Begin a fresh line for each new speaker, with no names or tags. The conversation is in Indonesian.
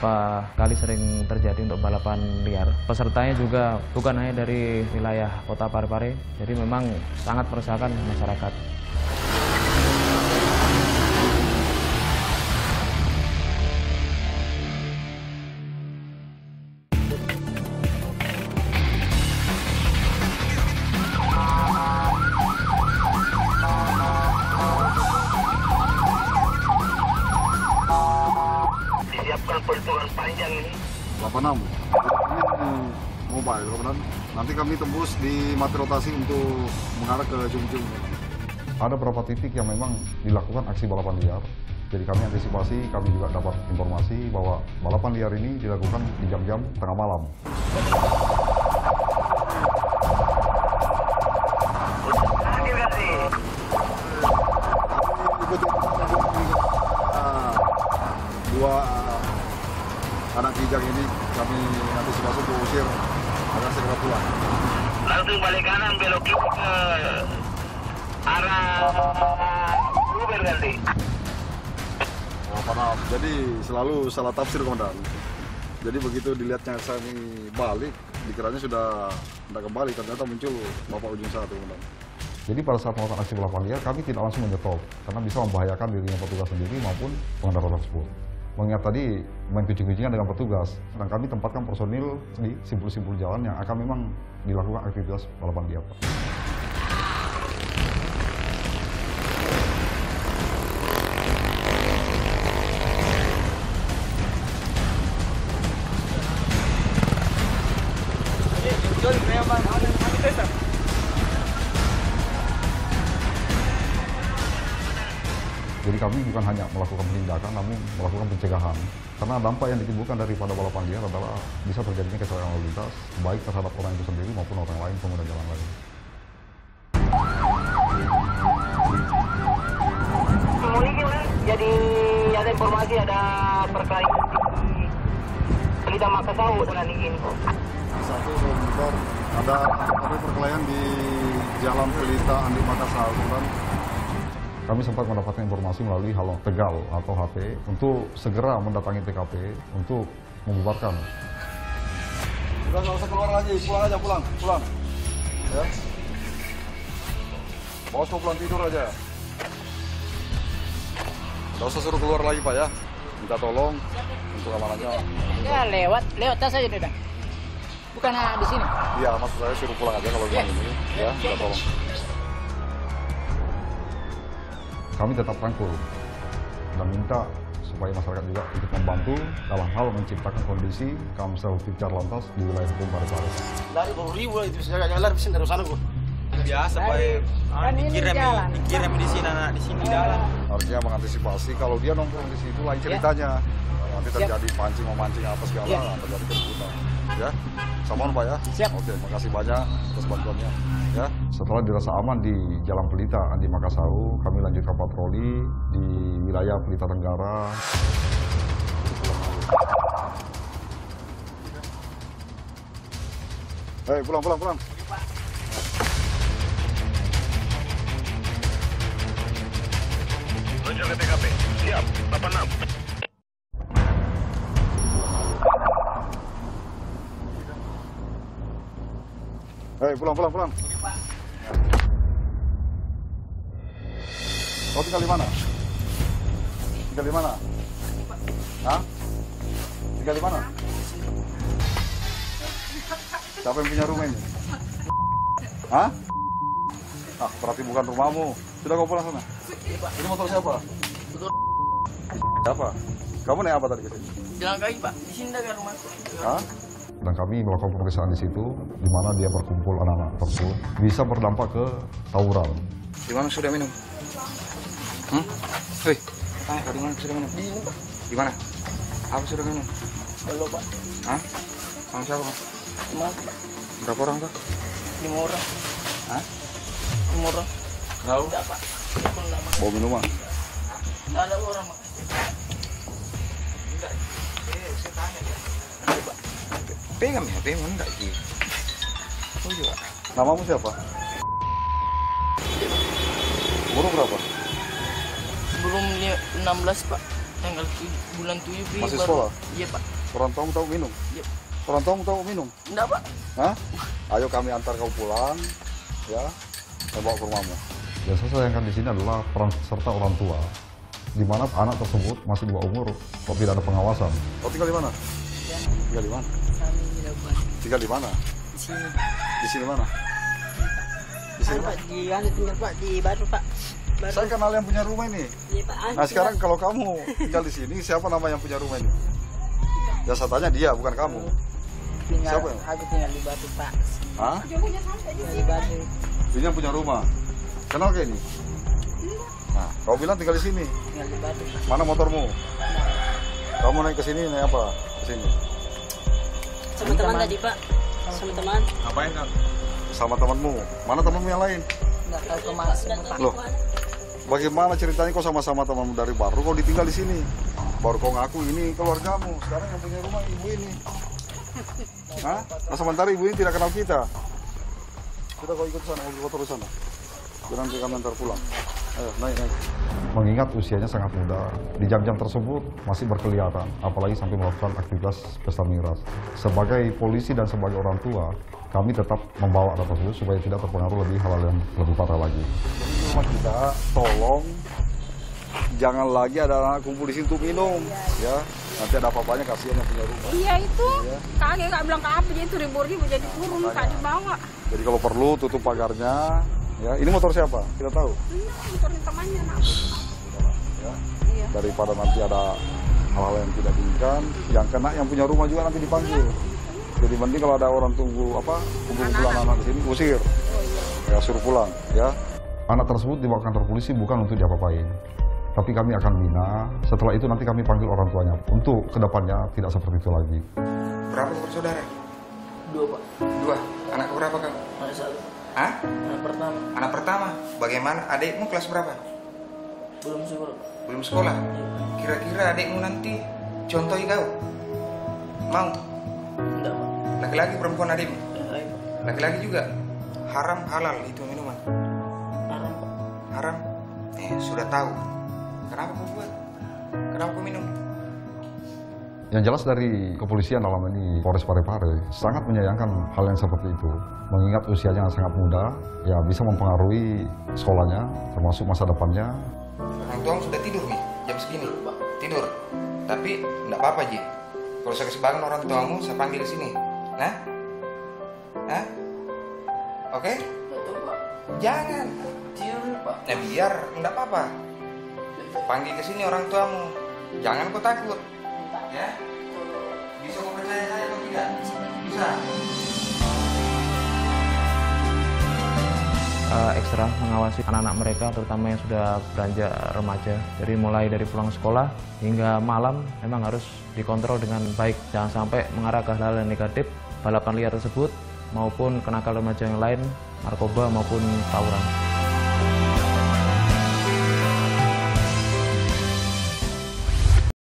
beberapa kali sering terjadi untuk balapan liar. Pesertanya juga bukan hanya dari wilayah kota Parepare, jadi memang sangat meresahkan masyarakat.
Perhitungan panjang ini
86 ini mobile komandan nanti kami tembus di mati rotasi untuk mengarah ke Jungjung ada beberapa titik yang memang dilakukan aksi balapan liar jadi kami antisipasi kami juga dapat informasi bahwa balapan liar ini dilakukan di jam-jam tengah malam Ah, dua anak kijang ini kami antisipasi untuk usir agar segera pulang
langsung balik kanan belok kiri ke arah Uber ganti
Oh, paham. Jadi selalu salah tafsir komandan. Jadi begitu dilihatnya kami balik, dikiranya sudah tidak kembali, ternyata muncul bapak ujung satu komandan. Jadi pada saat melakukan aksi balapan liar, kami tidak langsung menyetop, karena bisa membahayakan dirinya petugas sendiri maupun pengendara tersebut. Mengingat tadi main kucing-kucingan dengan petugas, dan kami tempatkan personil di simpul-simpul jalan yang akan memang dilakukan aktivitas balapan liar. Pak. Jadi kami bukan hanya melakukan penindakan, namun melakukan pencegahan. Karena dampak yang ditimbulkan daripada balapan liar adalah bisa terjadinya kecelakaan lalu lintas, baik terhadap orang itu sendiri maupun orang lain pengguna jalan lain.
jadi ada informasi ada perkelahian. Di Pelita Makassau dengan ini.
Satu ada ada perkelahian di Jalan Pelita Andi Makassar, dan kami sempat mendapatkan informasi melalui Halo Tegal atau HP untuk segera mendatangi TKP untuk membubarkan. Sudah nggak usah keluar lagi, pulang aja pulang, pulang. Ya. Bos mau pulang tidur aja. Nggak usah suruh keluar lagi Pak ya. Minta tolong untuk amanahnya.
Ya lewat, lewat tas aja udah. Bukan ah, di sini.
Iya, maksud saya suruh pulang aja kalau bilang ini. Ya, minta tolong. Kami tetap rangkul dan minta supaya masyarakat juga ikut membantu dalam hal menciptakan kondisi kamsel picar lantas di wilayah hukum Parepare.
dari baru ribu lah itu saya jalan sini dari sana kok
biasa pak
kan ini
dikirim
jalan.
dikirim di sini anak di sini dalam
Harusnya mengantisipasi kalau dia nongkrong di situ lain ceritanya. Nanti terjadi pancing memancing apa segala,
Ya.
terjadi keributan. Ya, sama Pak ya.
Siap.
Oke, makasih banyak atas bantuannya. Ya. Setelah dirasa aman di Jalan Pelita Andi Makassau, kami lanjutkan patroli di wilayah Pelita Tenggara. Hei, pulang, pulang, pulang.
Menuju ke TKP siap 86
Hei, pulang, pulang, pulang. Kau tinggal di mana? Tinggal di mana? Hah? Tinggal di mana? Siapa yang punya rumah ini? Hah? Ah, berarti bukan rumahmu. Sudah kau pulang sana? Ini motor siapa? Siapa? Kamu naik apa tadi ke sini?
Jalan kaki pak, di sini dah rumahku.
Hah? Dan kami melakukan pemeriksaan di situ, di mana dia berkumpul anak-anak tersebut, bisa berdampak ke tawuran.
di mana sudah minum hmm? Hei, tanya kau sudah minum
Di
mana apa sudah minum
belum pak.
Hah? sama siapa Pak? Berapa orang pak
lima orang.
Hah?
Lima orang.
tahu
Enggak pak.
Bawa minuman.
Enggak ada orang pak.
pegang ya pegang enggak sih oh juga
Namamu siapa? Umur berapa?
Belum li- 16 pak. Tanggal bulan tujuh Pi,
Masih
baru-
sekolah?
Iya pak.
Orang tuamu tahu minum?
Iya.
Orang tuamu tahu minum?
Enggak pak.
Hah? Ayo kami antar kau pulang, ya. Saya bawa ke rumahmu.
Yang saya sayangkan di sini adalah peran serta orang tua, di mana anak tersebut masih di bawah umur, kok tidak ada pengawasan.
Kau tinggal di mana? Tinggal di mana?
Kami tidak buat
Tinggal di mana?
di sini.
Di sini mana? Di sini
pak di anu tinggal pak di baru pak. Baru.
Saya kenal yang punya rumah ini.
Iya pak.
Nah sekarang kalau kamu tinggal di sini, siapa nama yang punya rumah ini? Ya saya tanya dia, bukan kamu.
tinggal,
siapa ya?
Aku tinggal di batu pak.
Hah?
Tinggal di batu.
Ini yang punya rumah. Kenal kayak ini? Nah, kau bilang tinggal di sini.
Tinggal di batu pak.
Mana motormu? Kamu naik ke sini naik apa? Ke sini.
Sama teman tadi pak. Sama teman.
Ngapain kan? Sama temanmu. Mana temanmu yang lain?
Enggak tahu ke mana semua pak.
Loh, bagaimana ceritanya kau sama-sama temanmu dari baru kau ditinggal di sini? Baru kau ngaku ini keluargamu. Sekarang yang punya rumah ibu ini. Hah? Nah, sementara ibu ini tidak kenal kita. Kita kau ikut sana, kotor di sana. Nanti kami antar pulang. Ayo, naik, naik.
Mengingat usianya sangat muda, di jam-jam tersebut masih berkelihatan, apalagi sampai melakukan aktivitas pesta miras. Sebagai polisi dan sebagai orang tua, kami tetap membawa anak tersebut supaya tidak terpengaruh lebih hal-hal yang lebih parah lagi.
Rumah kita, tolong jangan lagi ada anak kumpul di sini untuk minum, ya. Nanti ada apa-apanya kasihan yang punya rumah.
Iya itu, kakek nggak bilang ke apa jadi itu ribu-ribu jadi turun kak dibawa.
Jadi kalau perlu tutup pagarnya, ya. Ini motor siapa? Kita tahu.
Ini motornya temannya nak.
Ya.
Iya.
Daripada nanti ada hal-hal yang tidak diinginkan, yang kena yang punya rumah juga nanti dipanggil. Jadi mending kalau ada orang tunggu apa kumpul-kumpul anak-anak di sini, usir. Ya suruh pulang, ya.
Anak tersebut dibawa ke kantor polisi bukan untuk diapa-apain, tapi kami akan bina. Setelah itu nanti kami panggil orang tuanya untuk ke depannya tidak seperti itu lagi.
Berapa bersaudara?
Dua pak.
Dua. Anak berapa kamu?
Anak satu.
Hah?
Anak pertama
Anak pertama. Bagaimana? Adikmu kelas berapa?
belum sekolah.
Belum sekolah. Kira-kira adikmu nanti contohi kau? Mau?
Enggak pak.
Laki-laki perempuan adikmu?
Pak.
Laki-laki juga? Haram halal itu minuman?
Haram?
Eh, sudah tahu. Kenapa kau buat? Kenapa kau minum?
Yang jelas dari kepolisian dalam ini Polres Parepare sangat menyayangkan hal yang seperti itu. Mengingat usianya yang sangat muda, ya bisa mempengaruhi sekolahnya, termasuk masa depannya.
Orang tuamu sudah tidur nih, jam segini. Tidur. Tapi enggak apa-apa, Ji. Kalau saya kesebangan orang tuamu, saya panggil ke sini. Nah? Hah? Oke?
Pak.
Jangan.
Pak.
Ya biar, enggak apa-apa. Panggil ke sini orang tuamu. Jangan kau takut. Ya? Bisa kau percaya saya atau tidak? Bisa.
eh, ekstra mengawasi anak-anak mereka terutama yang sudah beranjak remaja jadi mulai dari pulang sekolah hingga malam memang harus dikontrol dengan baik jangan sampai mengarah ke hal-hal negatif balapan liar tersebut maupun kenakalan remaja yang lain narkoba maupun tawuran